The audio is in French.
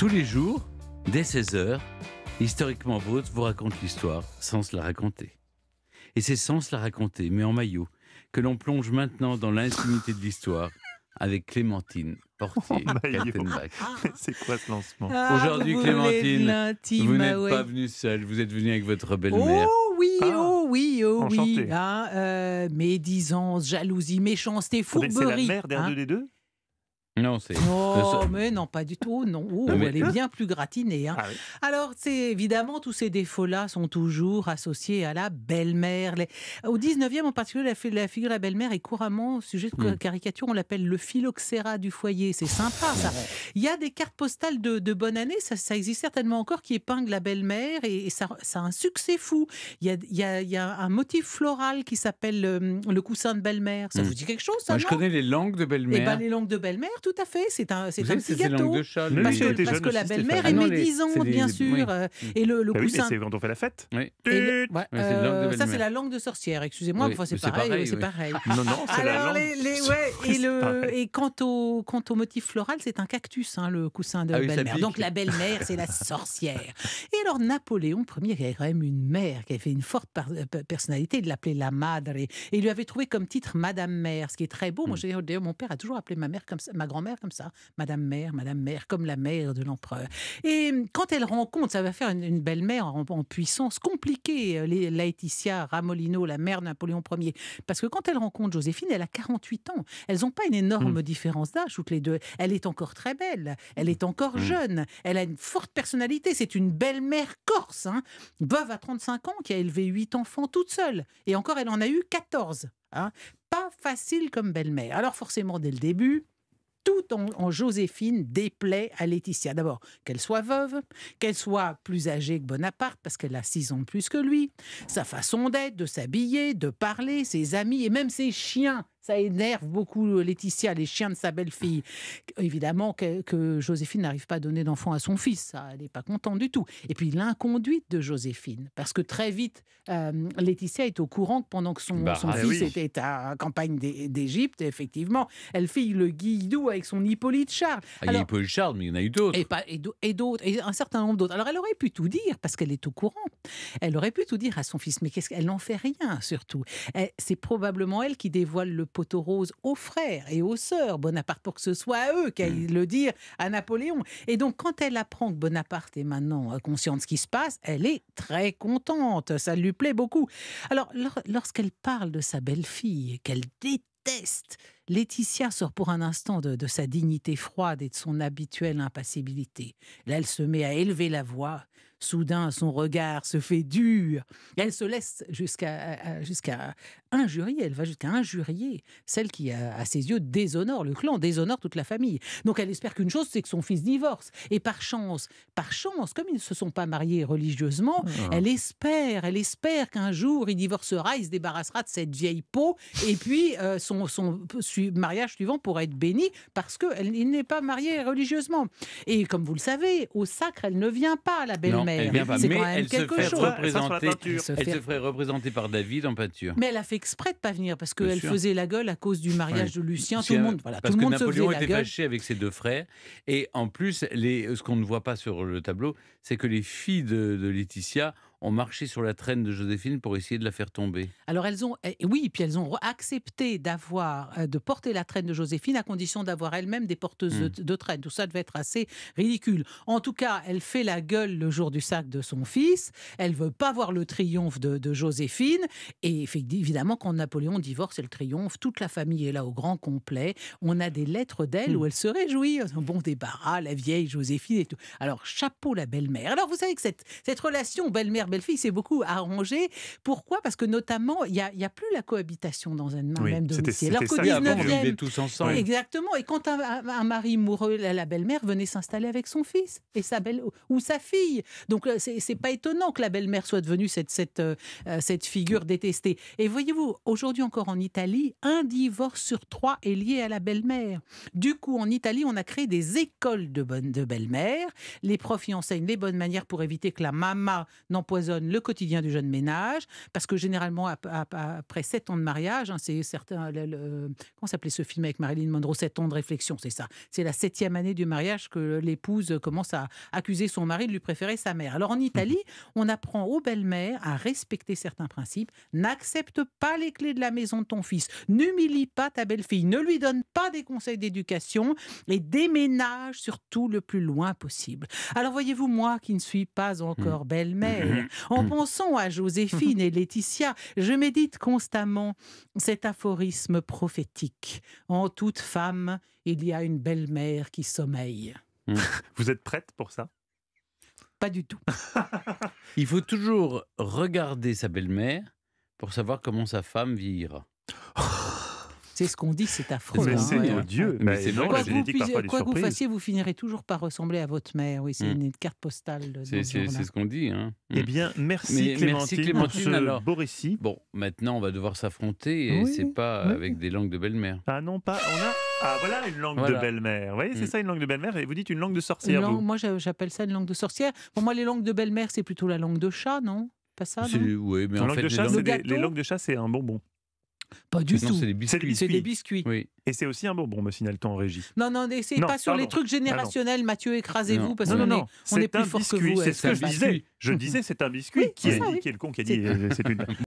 Tous les jours, dès 16h, Historiquement Vôtre vous raconte l'histoire sans se la raconter. Et c'est sans se la raconter, mais en maillot, que l'on plonge maintenant dans l'intimité de l'histoire avec Clémentine Portier. c'est quoi ce lancement ah, Aujourd'hui, Clémentine, vous n'êtes pas venue seule, vous êtes venue avec votre belle-mère. Oh oui, ah. oh oui, oh oui. Hein, euh, médisance, jalousie, méchanceté, fourberie. C'est la mère d'un hein. des deux? Non, c'est. Oh, mais non, pas du tout. Non, oh, elle est bien plus gratinée. Hein. Ah Alors, c'est évidemment, tous ces défauts-là sont toujours associés à la belle-mère. Au 19e, en particulier, la, figure de la belle-mère est couramment sujet de hmm. caricature. On l'appelle le phylloxéra du foyer. C'est sympa, ça. Il y a des cartes postales de, bonne année, ça, existe certainement encore, qui épinglent la belle-mère et, ça, ça, a un succès fou. Il y a, il y a, un motif floral qui s'appelle le, coussin de belle-mère. Ça hmm. vous dit quelque chose, ça Moi, je connais les langues de belle-mère. Eh ben, les langues de belle-mère, tout à fait. C'est un, c'est un petit gâteau. De chat, parce, que, parce que, la belle-mère est médisante, bien sûr. Euh, et le, le bah coussin. C'est quand on fait la fête. Oui. Et euh, ça, c'est la langue de sorcière. Excusez-moi, oui, c'est pareil. C'est pareil. Non, non, c'est la langue. Et, le, et quant au, quant au motif floral, c'est un cactus, hein, le coussin de ah belle-mère. Donc la belle-mère, c'est la sorcière. Et alors Napoléon Ier, qui avait quand même une mère, qui avait fait une forte euh, personnalité, il l'appelait la madre. Et il lui avait trouvé comme titre Madame Mère, ce qui est très beau. Moi, hmm. d'ailleurs, mon père a toujours appelé ma mère comme ça, ma grand-mère comme ça, Madame Mère, Madame Mère, comme la mère de l'empereur. Et quand elle rencontre, ça va faire une, belle-mère en, puissance compliquée, euh, Laetitia Ramolino, la mère de Napoléon Ier. Parce que quand elle rencontre Joséphine, elle a 48 ans. Elles n'ont pas une énorme hmm. différence d'âge, toutes les deux. Elle est encore très belle, elle est encore hmm. jeune, elle a une forte personnalité. C'est une belle-mère corse, hein. veuve à 35 ans, qui a élevé 8 enfants toute seule. Et encore, elle en a eu 14. Hein. Pas facile comme belle-mère. Alors forcément, dès le début, tout en, Joséphine déplaît à Laetitia. D'abord, qu'elle soit veuve, qu'elle soit plus âgée que Bonaparte, parce qu'elle a six ans de plus que lui, sa façon d'être, de s'habiller, de parler, ses amis et même ses chiens ça énerve beaucoup euh, Laetitia, les chiens de sa belle-fille. Évidemment que, Joséphine n'arrive pas à donner d'enfant à son fils, ça, elle n'est pas contente du tout. Et puis l'inconduite de Joséphine, parce que très vite, euh, Laetitia est au courant que pendant que son, bah, son ah fils était à campagne d'Égypte, effectivement, elle fait le guidou avec son Hippolyte Charles. Ah, il y a Hippolyte Charles, mais il y en a eu d'autres. Et, et d'autres, et un certain nombre d'autres. Alors elle aurait pu tout dire, parce qu'elle est au courant. Elle aurait pu tout dire à son fils, mais qu'est-ce qu'elle n'en fait rien, surtout. C'est probablement elle qui dévoile le poteau rose aux frères et aux sœurs Bonaparte pour que ce soit à eux qu'elle mmh. le dire à Napoléon. Et donc, quand elle apprend que Bonaparte est maintenant conscient de ce qui se passe, elle est très contente. Ça lui plaît beaucoup. Alors, lorsqu'elle parle de sa belle-fille, qu'elle déteste, Laetitia sort pour un instant de, de, sa dignité froide et de son habituelle impassibilité. Là, elle se met à élever la voix. Soudain, son regard se fait dur. Elle se laisse jusqu'à jusqu'à injurier. Elle va jusqu'à injurier celle qui, à ses yeux, déshonore le clan, déshonore toute la famille. Donc elle espère qu'une chose, c'est que son fils divorce. Et par chance, par chance, comme ils ne se sont pas mariés religieusement, ah. elle espère, elle espère qu'un jour il divorcera, il se débarrassera de cette vieille peau, et puis euh, son, son mariage suivant pourra être béni parce qu'il n'est pas marié religieusement. Et comme vous le savez, au sacre, elle ne vient pas, la belle-mère mais elle se fait représenter. Elle se, ferait représenter par David en peinture. Mais elle a fait exprès de pas venir parce qu'elle faisait la gueule à cause du mariage de Lucien. Tout le monde, voilà, tout le monde Napoléon se était fâché avec ses deux frères. Et en plus, les, ce qu'on ne voit pas sur le tableau, c'est que les filles de, de Laetitia ont marché sur la traîne de Joséphine pour essayer de la faire tomber. Alors elles ont, eh, oui, puis elles ont accepté d'avoir, euh, de porter la traîne de Joséphine à condition d'avoir elles-mêmes des porteuses de, hmm. de, traîne. Tout ça devait être assez ridicule. En tout cas, elle fait la gueule le jour du sac de son fils. Elle veut pas voir le triomphe de, Joséphine. Et évidemment, quand Napoléon divorce, elle triomphe. Toute la famille est là au grand complet. On a des lettres d'elle où hmm. elle se réjouit. Bon débarras, la vieille Joséphine et tout. Alors chapeau la belle-mère. Alors vous savez que cette, cette relation belle-mère belle-fille s'est beaucoup arrangé. Pourquoi? Parce que notamment, il n'y a, a, plus la cohabitation dans un même domicile. Alors qu'au 19e, tous ensemble. Exactement. Et quand un, mari mourut, la, belle-mère venait s'installer avec son fils et sa belle ou sa fille. Donc euh, c'est pas étonnant que la belle-mère soit devenue cette, cette, euh, cette figure détestée. Et voyez-vous, aujourd'hui encore en Italie, un divorce sur trois est lié à la belle-mère. Du coup, en Italie, on a créé des écoles de, bonne, de belle-mère. Les profs y enseignent les bonnes manières pour éviter que la maman n'empoisonne empoisonne le quotidien du jeune ménage, parce que généralement, après sept ans de mariage, hein, c'est certain, comment s'appelait ce film avec Marilyn Monroe, sept ans de réflexion, c'est ça. C'est la septième année du mariage que l'épouse commence à accuser son mari de lui préférer sa mère. Alors en Italie, on apprend aux belles-mères à respecter certains principes. N'accepte pas les clés de la maison de ton fils, n'humilie pas ta belle-fille, ne lui donne pas des conseils d'éducation et déménage surtout le plus loin possible. Alors voyez-vous, moi qui ne suis pas encore belle-mère, en pensant à Joséphine et Laetitia, je médite constamment cet aphorisme prophétique. En toute femme, il y a une belle-mère qui sommeille. Vous êtes prête pour ça? Pas du tout. il faut toujours regarder sa belle-mère pour savoir comment sa femme vieillira. C'est ce qu'on dit, c'est affreux. Mais c'est hein, Dieu. Mais c'est quoi, la génétique vous, quoi que vous fassiez, vous finirez toujours par ressembler à votre mère. Oui, c'est hmm. une carte postale. C'est ce qu'on dit. Hein. Eh bien, merci Clémentine, merci Clémentine alors, beau récit. Bon, maintenant, on va devoir s'affronter et c'est pas avec des langues de belle-mère. Ah non, pas. On a. Ah voilà une langue de belle-mère. Vous voyez, c'est hmm. ça une langue de belle-mère. Et vous dites une langue de sorcière. Langue, moi, j'appelle ça une langue de sorcière. Pour moi, les langues de belle-mère, c'est plutôt la langue de chat, non? Pas ça non? Oui, mais en fait, les langues de chat, c'est un bonbon. Pas du tout. C'est des biscuits. C'est des biscuits. Oui. Et c'est aussi un bonbon, me signale-t-on en régie. Non, non, c'est pas sur les trucs générationnels, Mathieu, écrasez-vous, parce qu'on est, on est plus fort que vous. C'est ce que je disais. Je disais, c'est un biscuit. qui, est, qui est le con qui a dit c'est une